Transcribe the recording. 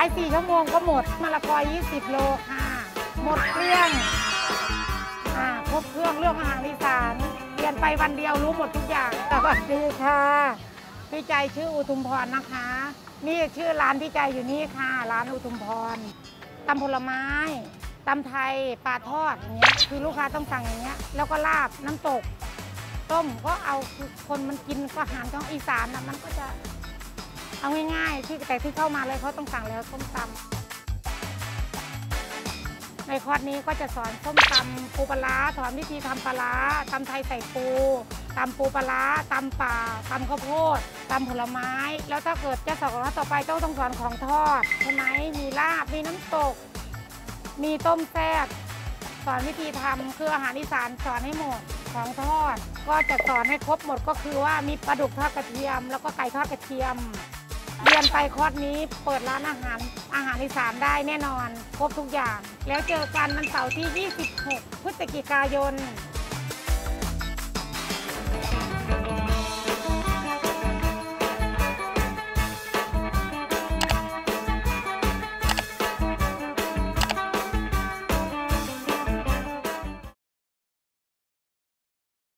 าย4ชั่วโมงก็หมดมะละกอ20 โลค่ะ หมดเกลี้ยงอ่าครบเครื่องเรื่องอาหารอีสานเรียนไปวันเดียวรู้หมดทุกอย่างสวัสดีค่ะพี่ใจชื่ออุทุมพรนะคะ นี่ชื่อร้านพี่ใจอยู่นี่ค่ะร้านอุทุมพรตำผลไม้ตำไทยปลาทอดอย่างเงี้ยคือลูกค้าต้องสั่งอย่างเงี้ยแล้วก็ลาบน้ำตก ต้มก็เอาคือคนมันกินก็อาหารของอีสานนะมันก็จะ เอาง่ายๆที่แต่ที่เข้ามาเลยเขาต้องสั่งแล้วส้มตำในคอร์สนี้ก็จะสอนส้มตำปูปลาร้าสอนวิธีทำปลาร้าตำไทยใส่ปูตำปูปลาร้าตำป่าตำข้าวโพดตำผลไม้ แล้วถ้าเกิดจะสอนต่อไปต้องต้องสอนของทอดใช่ไหมมีลาบมีน้ำตก มีต้มแซ่บสอนวิธีทำคืออาหารอีสานสอนให้หมดของทอด ก็จะสอนให้ครบหมดก็คือว่ามีปลาดุกทอดกระเทียม แล้วก็ไก่ทอดกระเทียม เรียนไปคอร์สนี้เปิดร้านอาหารอาหารอีสานได้แน่นอน ครบทุกอย่าง แล้วเจอกันวันเสาร์ที่ 26 พฤศจิกายน